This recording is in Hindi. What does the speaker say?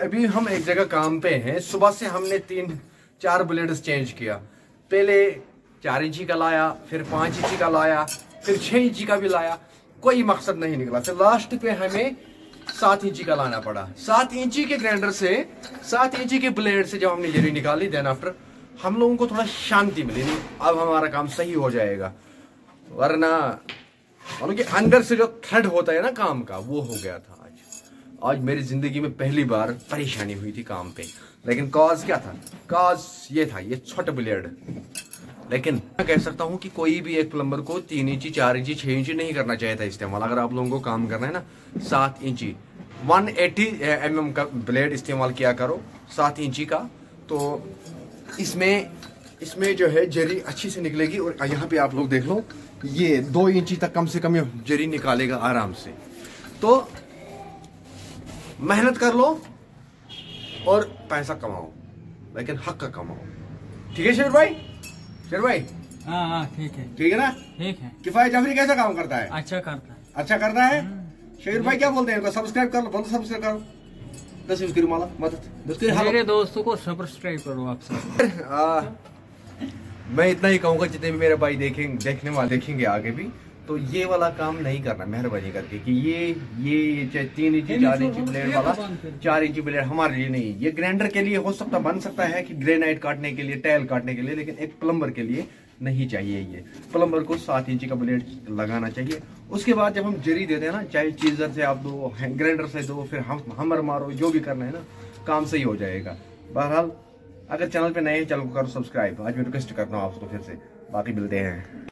अभी हम एक जगह काम पे हैं। सुबह से हमने तीन, चार ब्लेड्स चेंज किया। पहले चार इंची का लाया, फिर पाँच इंची का लाया, फिर छह इंची का भी लाया। कोई मकसद नहीं निकला। फिर लास्ट पे हमें सात इंची का लाना पड़ा। सात इंची के ग्राइंडर से, सात इंची के ब्लेड से जब हमने जरी निकाली देन आफ्टर हम लोगों को थोड़ा शांति मिली नहीं। अब हमारा काम सही हो जाएगा। वरना, मानो कि अंदर से जो थ्रेड होता है ना काम का, वो हो गया था। आज मेरी ज़िंदगी में पहली बार परेशानी हुई थी काम पे। लेकिन कॉज क्या था? कॉज ये था, ये छोटा ब्लेड लेकिन मैं कह सकता हूँ कि कोई भी एक प्लम्बर को तीन इंची, चार इंची, छह इंची नहीं करना चाहिए था इस्तेमाल अगर आप लोगों को काम करना है ना, सात इंची। 180 एटी mm का ब्लेड इस्तेमाल किया करो, सात इंची का। तो इसमें इसमें जो है जरी अच्छी से निकलेगी और यहाँ पे आप लोग देख लो, ये दो इंची तक कम से कम जरी निकालेगा आराम से। तो मेहनत कर लो और पैसा कमाओ लेकिन हक का कमाओ। ठीक है शेर भाई शेर भाई हाँ हाँ ठीक है। ठीक है ना? ठीक है। किफायत जाफरी कैसा काम करता है? अच्छा करता है। अच्छा करता है? शेर भाई क्या बोलते हैं? सब्सक्राइब कर लो बोलो सब्सक्राइब करो। दस यूज़ करो माला मदद। दस करो हाँ। मेरे दोस्तों को सब्सक्राइब करो आप सब। मैं इतना ही कहूँगा जितने भी मेरे भाई देखेंगे देखने वाले देखेंगे आगे भी। तो ये वाला काम नहीं करना मेहरबानी करके कि ये ये ये चाहे तीन इंची चार इंची ब्लेड वाला चार इंची ब्लेड हमारे लिए नहीं ये ग्राइंडर के लिए हो सकता बन सकता है कि ग्रेनाइट काटने के लिए टाइल काटने के लिए लेकिन एक प्लम्बर के लिए नहीं चाहिए ये। प्लम्बर को सात इंची का ब्लेड लगाना चाहिए। उसके बाद जब हम जरी देते हैं ना चाहे चीजर से आप दो ग्राइंडर से दो फिर हम हमर मारो जो भी करना है ना काम सही हो जाएगा। बहरहाल अगर चैनल पे नए हैं चैनल को करो सब्सक्राइब आज मैं रिक्वेस्ट करता हूँ आपको फिर से। बाकी मिलते हैं।